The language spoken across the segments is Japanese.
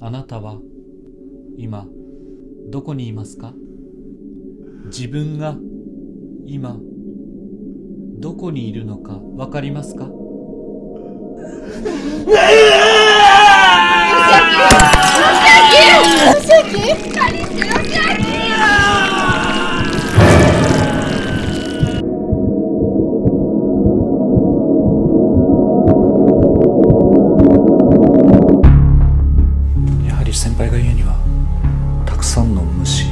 あなたは今どこにいますか？自分が今どこにいるのかわかりますか？先輩が言うにはたくさんの虫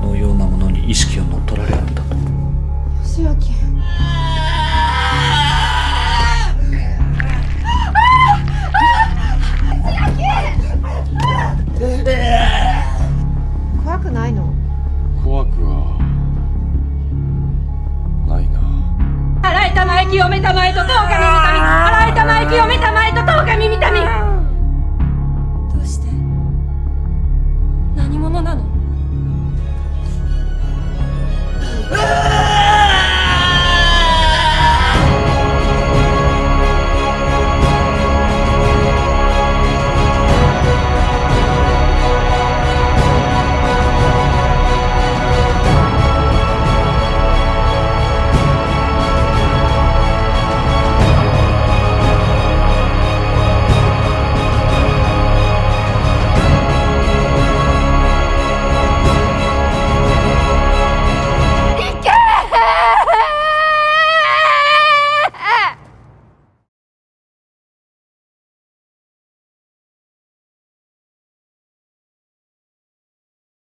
のようなものに意識を乗っ取られるんだと。吉明怖くないの？怖くはないな。洗えたまえ清めたまえと十日見見たみ洗えたまえ。清め